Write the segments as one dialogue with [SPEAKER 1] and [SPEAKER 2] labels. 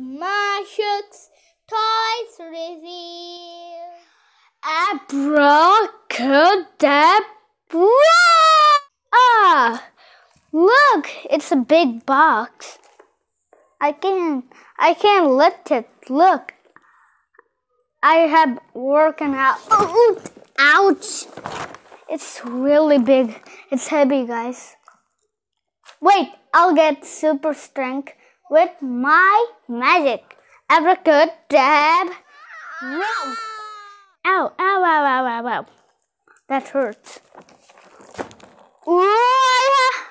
[SPEAKER 1] Shook's Toys Review.
[SPEAKER 2] Abracadabra! Ah! Look, it's a big box. I can I can't lift it. Look. I have working out. Oh, ouch! It's really big. It's heavy, guys. Wait, I'll get super strength with my magic. Abracadabra! Ow, ow, ow, ow, ow, ow. That hurts. Ooh, I, ha-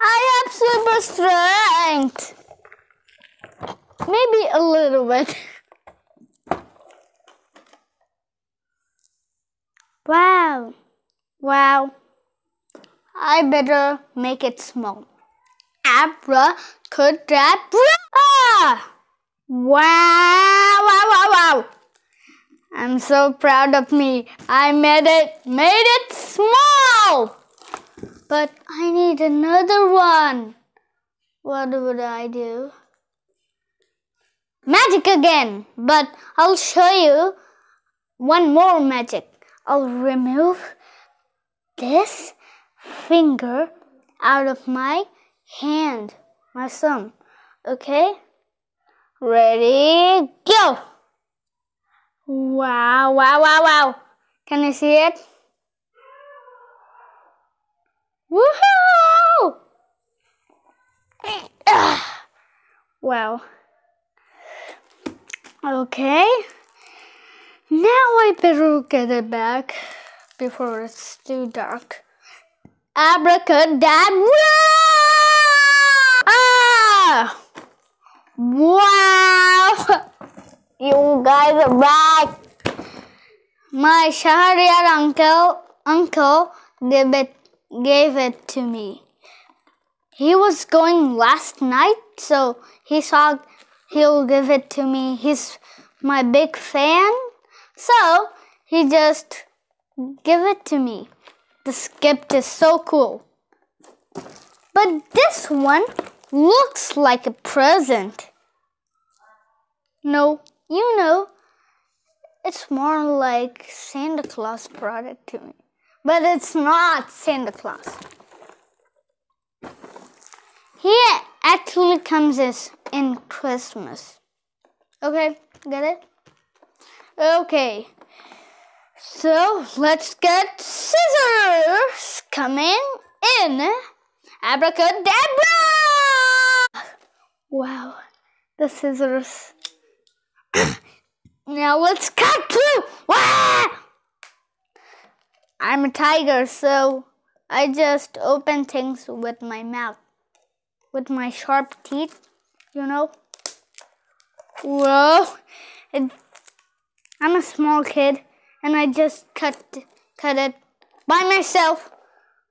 [SPEAKER 2] I have super strength. Maybe a little bit. Wow. Wow. I better make it small. Abracadabra! Wow, wow, wow, wow. I'm so proud of me. I made it, made it small. But I need another one. What would I do? Magic again. But I'll show you one more magic. I'll remove this finger out of my hand, my thumb. Okay? Ready, go! Wow, wow, wow, wow. Can you see it? Woohoo! Wow. Okay. Now I better get it back before it's too dark. Abracadabra! Wow! You guys are back! My Shahriyar uncle uncle gave it gave it to me. He was going last night, so he saw he'll give it to me. He's my big fan, so he just give it to me. The gift is so cool. But this one looks like a present. No, you know, it's more like Santa Claus product to me. But it's not Santa Claus. He actually comes as in Christmas. Okay, get it? Okay. So let's get scissors coming in. Abracadabra! Wow, the scissors. now let's cut through. Wah! I'm a tiger, so I just open things with my mouth, with my sharp teeth, you know. Whoa! It, I'm a small kid, and I just cut cut it by myself.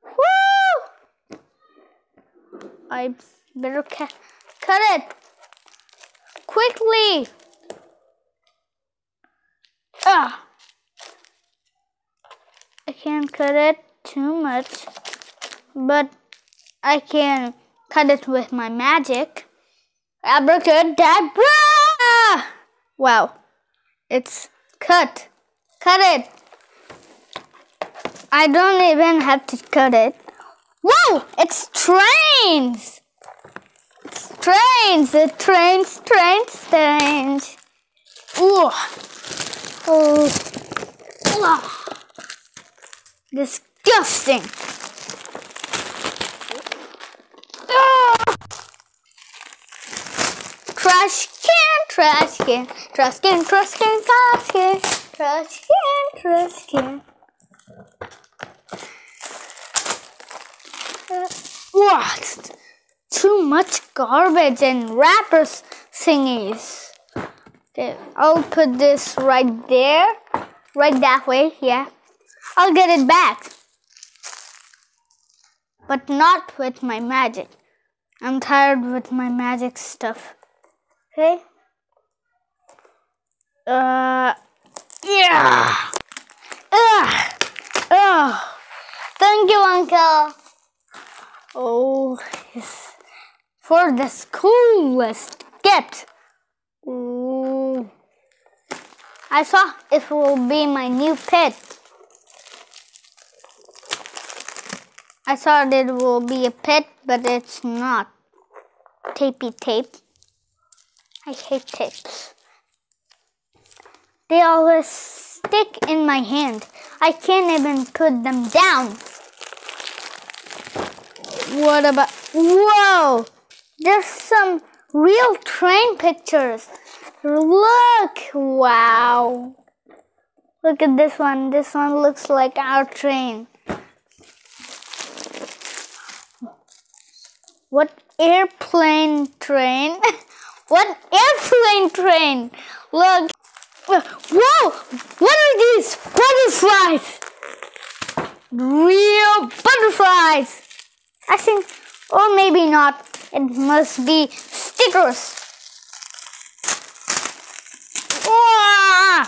[SPEAKER 2] Woo! I better ca- cut it quickly. Ah! I can't cut it too much, but I can cut it with my magic. Abracadabra! Wow, it's cut. Cut it. I don't even have to cut it. Whoa! It's trains! Trains! the trains, trains, trains. Ooh. Oh. Ugh. Disgusting. Ah. Trash can, trash can, trash can, trash can, trash can, trash can, trash can. Uh, What? Too much garbage and rappers thingies. Okay, I'll put this right there, right that way, yeah. I'll get it back. But not with my magic. I'm tired with my magic stuff. Okay? Uh, yeah. Ugh. Ugh. Thank you, Uncle. Oh, yes for the coolest gift. Ooh. Mm. I saw it will be my new pet. I thought it will be a pet, but it's not. Tapey tape. I hate tapes. They always stick in my hand. I can't even put them down. What about... Whoa! There's some real train pictures. Look! Wow! Look at this one. This one looks like our train. What airplane train? what airplane train? Look. Whoa! What are these butterflies? Real butterflies! I think, or maybe not. It must be stickers. Ah!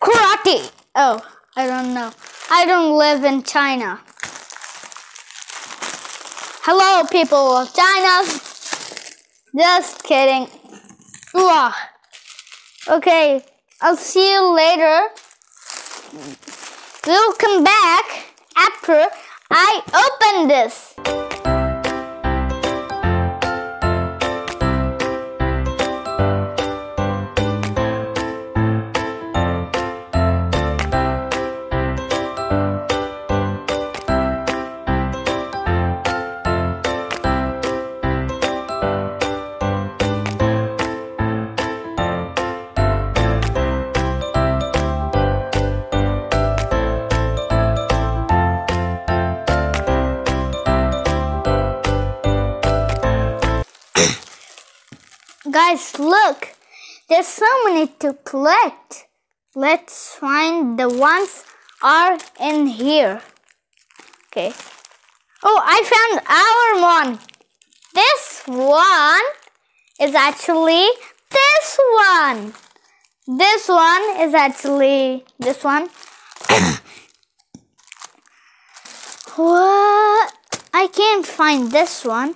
[SPEAKER 2] Karate. Oh, I don't know. I don't live in China. Hello, people of China. Just kidding. Ooh. Okay, I'll see you later. We'll come back after I open this. Guys, look. There's so many to collect. Let's find the ones are in here. Okay. Oh, I found our one. This one is actually this one. This one is actually this one. what? I can't find this one.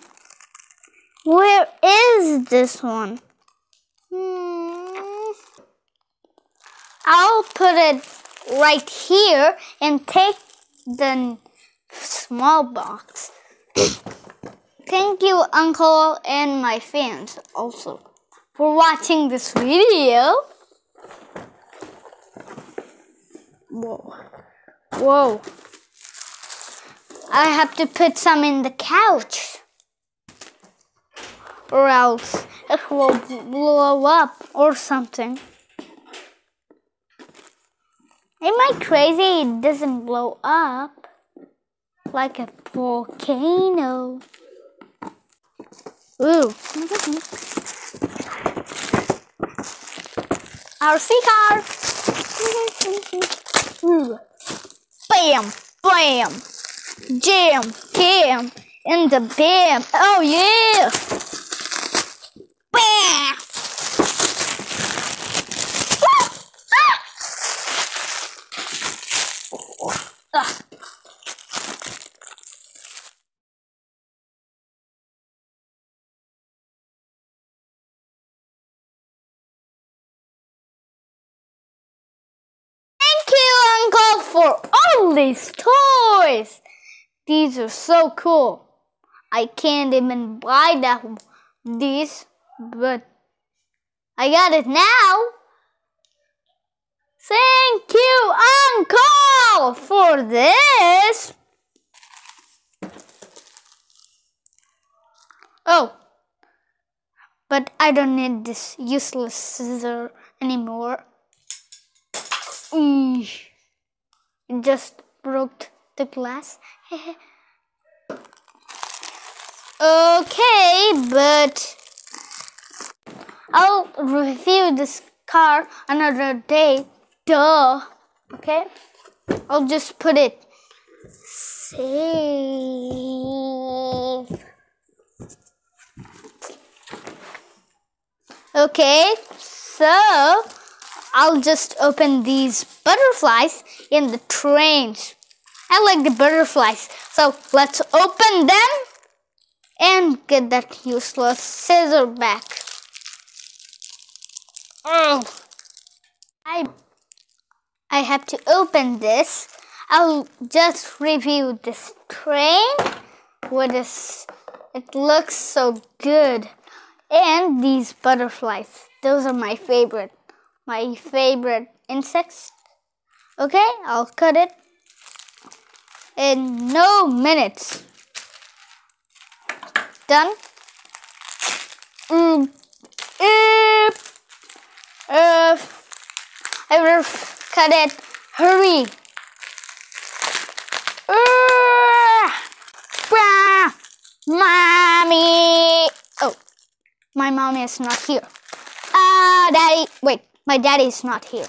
[SPEAKER 2] Where is this one? Hmm. I'll put it right here and take the small box. Thank you, Uncle, and my fans also for watching this video. Whoa. Whoa. I have to put some in the couch or else it will blow up or something. Am I crazy? It doesn't blow up like a volcano. Ooh. Our sea car. Ooh. Bam, bam, jam, cam, in the bam. Oh yeah. Bam. Ah. Thank you, Uncle, for all these toys. These are so cool. I can't even buy that these, but I got it now. Thank you, Uncle, for this. Oh, but I don't need this useless scissor anymore. Mm. It just broke the glass. okay, but I'll review this car another day. Duh. Okay? I'll just put it safe. Okay, so I'll just open these butterflies in the trains. I like the butterflies. So let's open them and get that useless scissor back. Oh. I I have to open this. I'll just review this train. What is it looks so good. And these butterflies. Those are my favorite. My favorite insects. Okay, I'll cut it in no minutes. Done. Mm. If, if Cut it. Hurry. Mommy. Oh, my mommy is not here. Ah, daddy. Wait, my daddy is not here.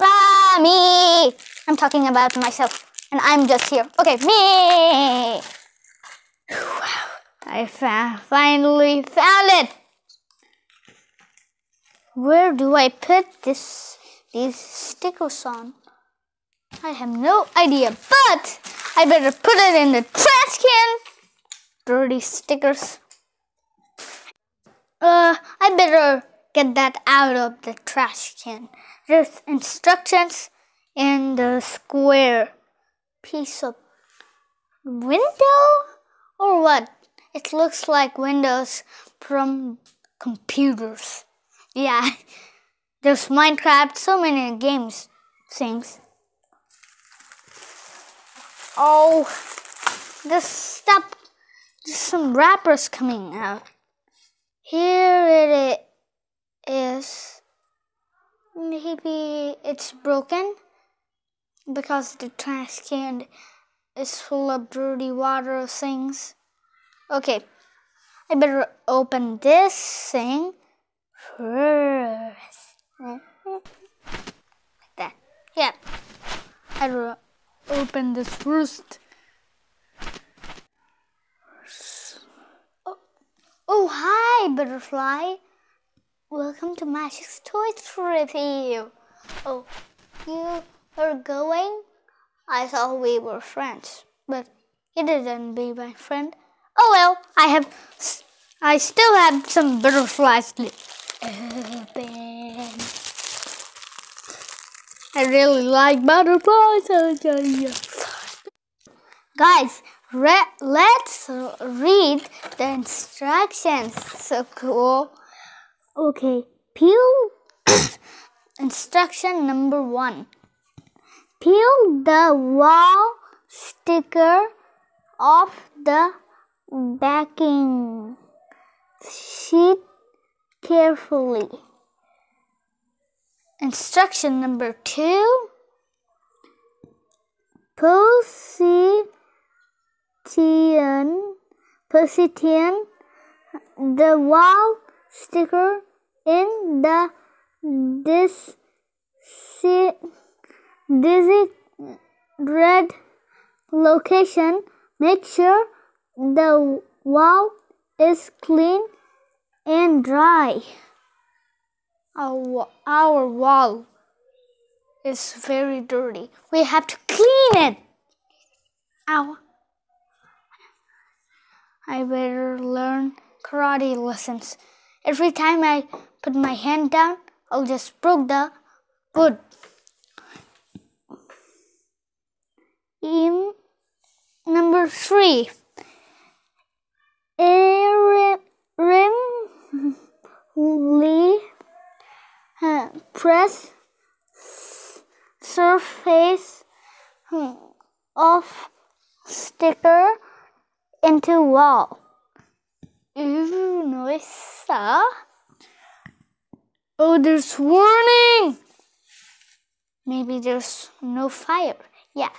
[SPEAKER 2] Mommy. I'm talking about myself, and I'm just here. Okay, me. Wow, I fa finally found it. Where do I put this these stickers on? I have no idea, but I better put it in the trash can. Dirty stickers. Uh, I better get that out of the trash can. There's instructions in the square piece of window or what? It looks like windows from computers. Yeah, there's Minecraft, so many games, things. Oh, this stop, there's some wrappers coming out. Here it is. Maybe it's broken because the trash can is full of dirty water things. Okay, I better open this thing first. Like that. Yeah. I will open this first. Oh, oh hi, butterfly. Welcome to Mashuk's Toys Review. Oh, you are going? I thought we were friends, but you didn't be my friend. Oh well, I have, I still have some butterflies open. I really like butterflies. Guys, re- let's read the instructions. So cool. Okay, peel. Instruction number one. Peel the wall sticker off the backing sheet carefully. Instruction number two position, position the wall sticker in the this this red location make sure the wall is clean and dry. Our, our wall is very dirty. We have to clean it. Ow. I better learn karate lessons. Every time I put my hand down, I'll just broke the wood. In number three, rim uh, press surface of sticker into wall. Ooh. Oh, there's warning. Maybe there's no fire. Yeah.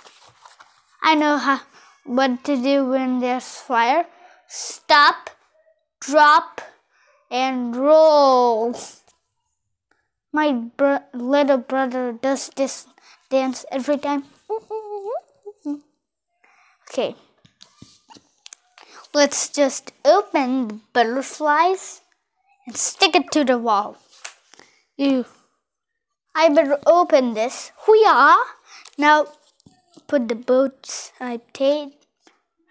[SPEAKER 2] I know how what to do when there's fire. Stop, drop, and roll. My little brother does this dance every time. Okay. Let's just open the butterflies and stick it to the wall. You. I better open this. Hoo-yah! Now put the boots I tape.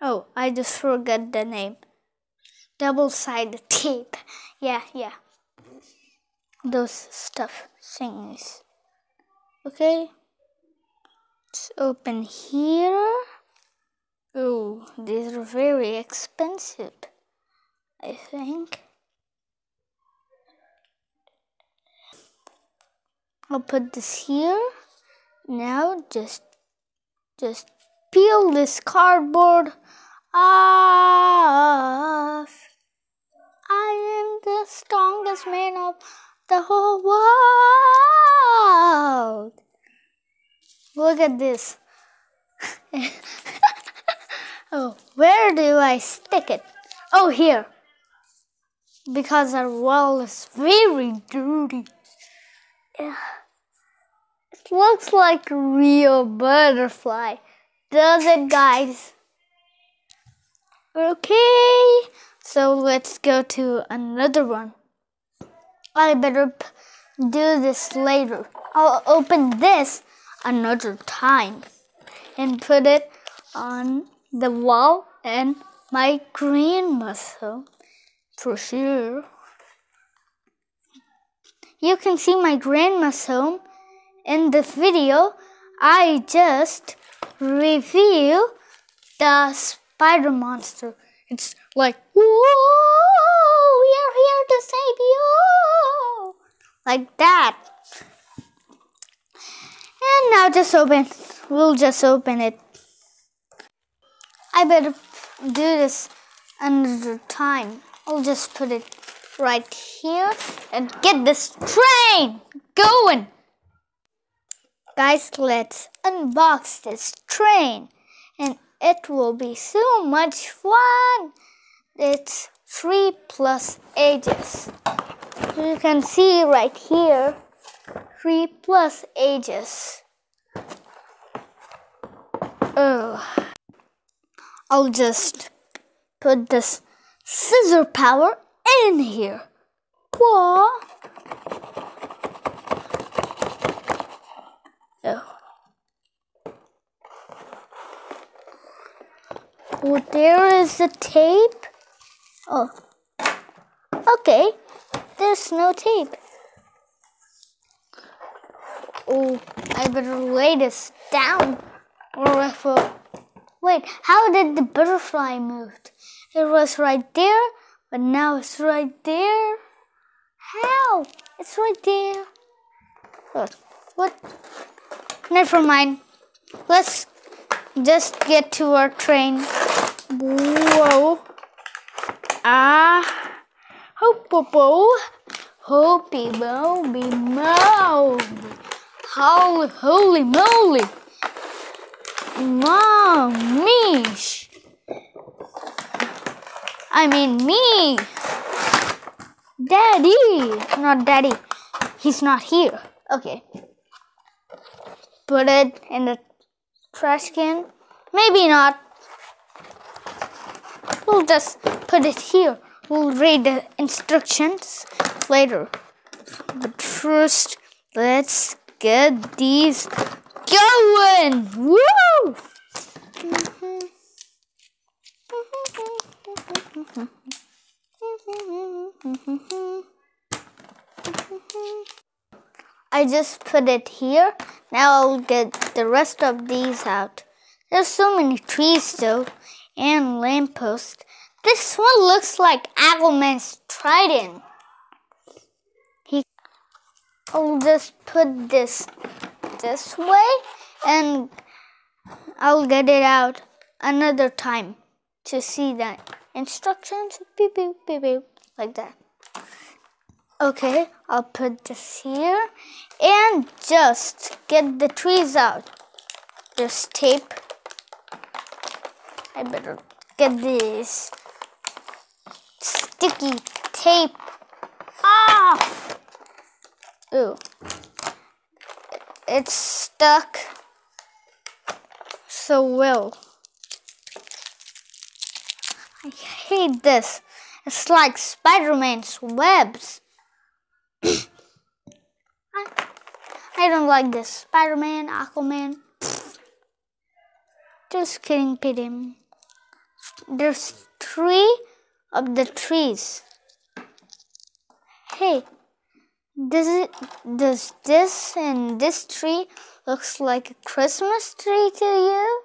[SPEAKER 2] Oh, I just forgot the name. Double sided tape. Yeah, yeah. Those stuff things. Okay. Let's open here. Oh, these are very expensive, I think. I'll put this here. Now just just peel this cardboard off. I am the strongest man of the whole world. Look at this. oh, where do I stick it? Oh, here. Because our wall is very dirty. Yeah. It looks like a real butterfly. Does it, guys? Okay, so let's go to another one. I better do this later. I'll open this another time and put it on the wall and my green home for sure. You can see my grandma's home in this video. I just reveal the spider monster. It's like, whoa, we are here to save you. Like that. And now just open. We'll just open it. I better do this another time. I'll just put it right here and get this train going. Guys, let's unbox this train and it will be so much fun. It's three plus ages. You can see right here, three plus ages. Oh, I'll just put this scissor power in here. Whoa. Oh. Oh, there is the tape. Oh. Okay. There's no tape. Oh, I better lay this down. Or if Wait, how did the butterfly move? It was right there, but now it's right there. How? It's right there. What? What? Never mind. Let's just get to our train. Whoa. Ah. Hopo Hopey moby mo. Holy, holy moly. Momish. I mean me. Daddy. Not daddy. He's not here. Okay. Put it in the trash can. Maybe not. We'll just put it here. We'll read the instructions later. But first, let's get these going. Woo! I just put it here. Now I'll get the rest of these out. There's so many trees though, and lampposts. This one looks like Aquaman's trident. He, I'll just put this this way and I'll get it out another time to see the instructions. Beep, beep, beep, beep, like that. Okay, I'll put this here and just get the trees out. Just tape. I better get this sticky tape off. Ooh. It's stuck so well. I hate this. It's like Spider-Man's webs. I, I don't like this. Spider-Man, Aquaman. Just kidding, pity. There's three of the trees. Hey, Does it does this and this tree looks like a Christmas tree to you?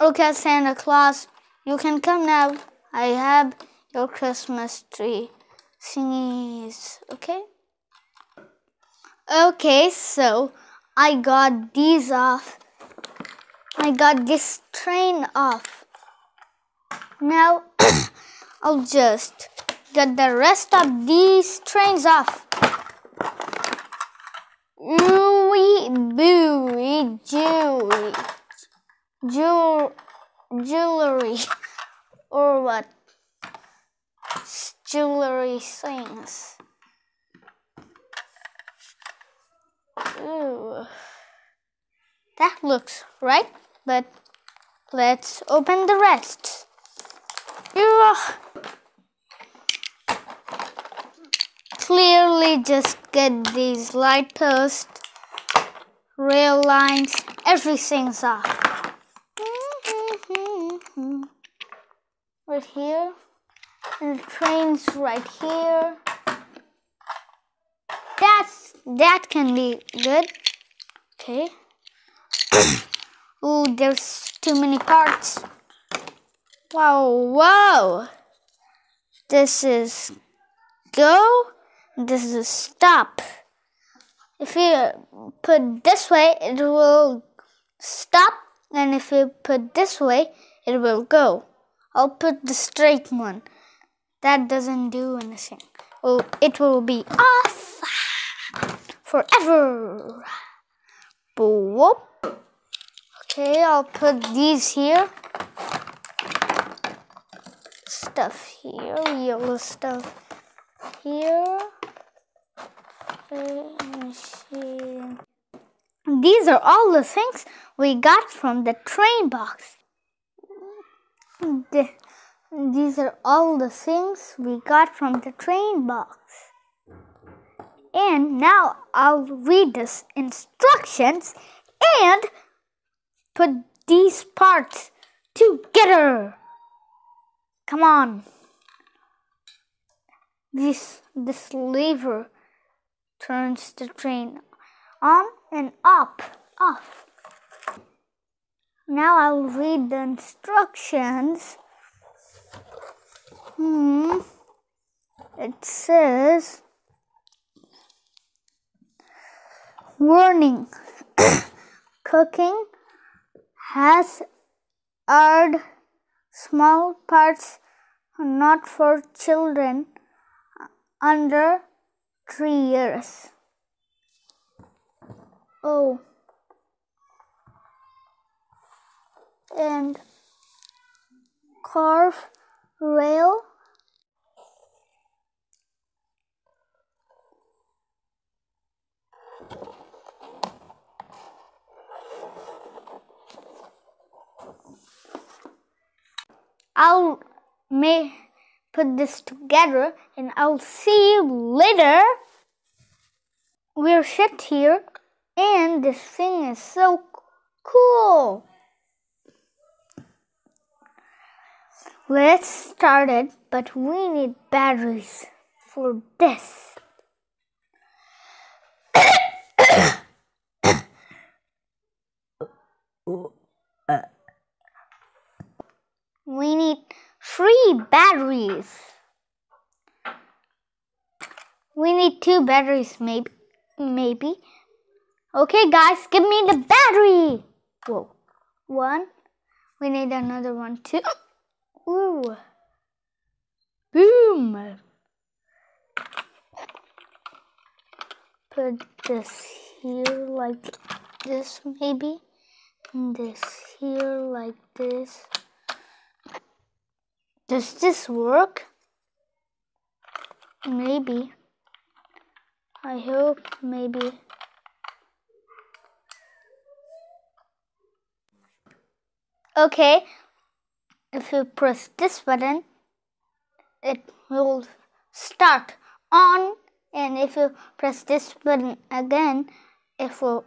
[SPEAKER 2] Okay, Santa Claus, you can come now. I have your Christmas tree thingies, okay? Okay, so I got these off. I got this train off. Now I'll just get the rest of these trains off. Ooey booey jewelry. Jewel, jewelry. Or what? Jewelry things. Ooh. That looks right, but let's open the rest. Ugh. Clearly just get these light posts, rail lines, everything's off. Right here. And the train's right here. That's that can be good. Okay. oh, there's too many parts. Wow, whoa. This is go. This is stop. If you put this way, it will stop. And if you put this way, it will go. I'll put the straight one. That doesn't do anything. Oh, it will be off forever. Whoop. Okay, I'll put these here. Stuff here, yellow stuff here. These are all the things we got from the train box. The, these are all the things we got from the train box. And now I'll read the instructions and put these parts together. Come on. This this lever turns the train on and up, off. Now I'll read the instructions. Hmm. It says Warning Cooking has hard small parts not for children under three years. Oh. And carve rail I'll may put this together and I'll see you later. We're sit here and this thing is so cool. Let's start it, but we need batteries for this. We need three batteries. We need two batteries, maybe. Maybe. Okay, guys, give me the battery. Whoa. One. We need another one, too. Ooh. Boom. Put this here like this, maybe. And this here like this. Does this work? Maybe. I hope maybe. Okay, if you press this button, it will start on and if you press this button again, it will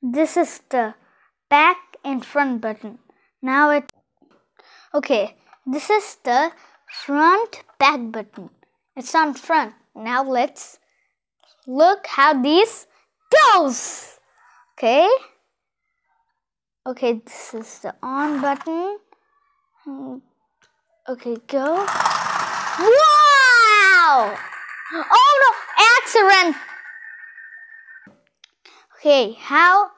[SPEAKER 2] this is the back and front button. Now it Okay, this is the front back button. It's on front. Now let's look how this goes. Okay. Okay, this is the on button. Okay, go. Wow! Oh no, accident! Okay, how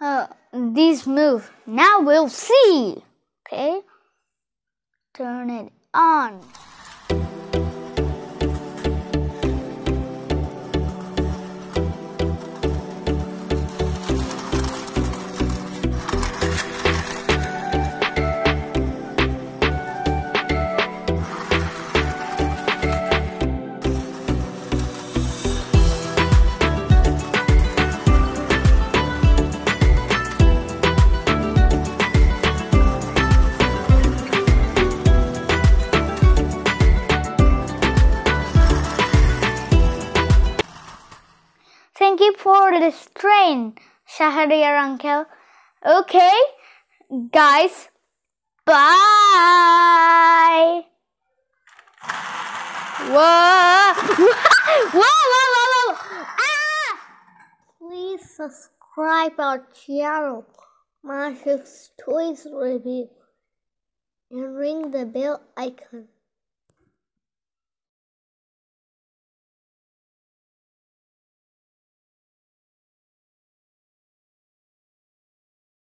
[SPEAKER 2] uh, these move. Now we'll see. Okay, turn it on. This train, Shahriar uncle. Okay, guys, bye. Whoa! whoa, whoa, whoa, whoa! Ah!
[SPEAKER 1] Please subscribe our channel, Mashuk's Toys Review, and ring the bell icon.